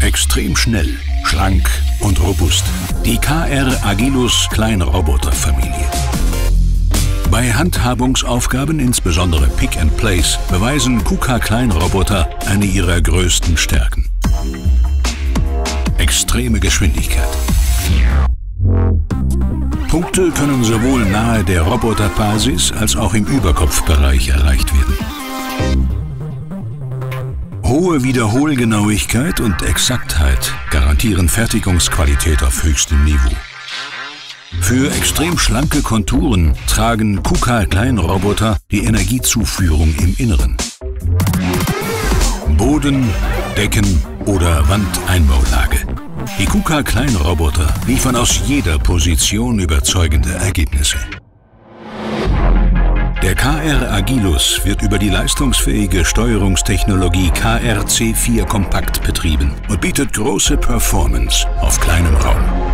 Extrem schnell, schlank und robust. Die KR Agilus Kleinroboterfamilie. Bei Handhabungsaufgaben, insbesondere Pick and Place, beweisen KUKA Kleinroboter eine ihrer größten Stärken. Extreme Geschwindigkeit. Punkte können sowohl nahe der Roboterbasis als auch im Überkopfbereich erreicht werden. Hohe Wiederholgenauigkeit und Exaktheit garantieren Fertigungsqualität auf höchstem Niveau. Für extrem schlanke Konturen tragen KUKA Kleinroboter die Energiezuführung im Inneren. Boden, Decken oder Wandeinbaulage. Die KUKA Kleinroboter liefern aus jeder Position überzeugende Ergebnisse. Der KR Agilus wird über die leistungsfähige Steuerungstechnologie KRC4 Kompakt betrieben und bietet große Performance auf kleinem Raum.